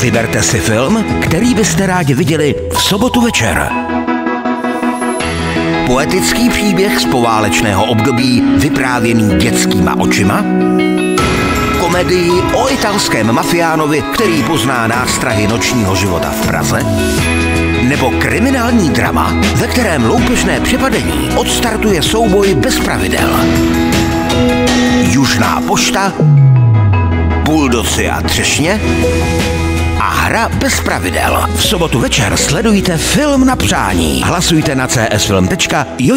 Vyberte si film, který byste rádi viděli v sobotu večer. Poetický příběh z poválečného období vyprávěný dětskýma očima, komedii o italském mafiánovi, který pozná nástrahy nočního života v Praze, nebo kriminální drama, ve kterém loupežné přepadení odstartuje souboj bez pravidel. Južná pošta, buldoci a třešně a hra bez pravidel. V sobotu večer sledujte film na přání. Hlasujte na csfilm.joj.cz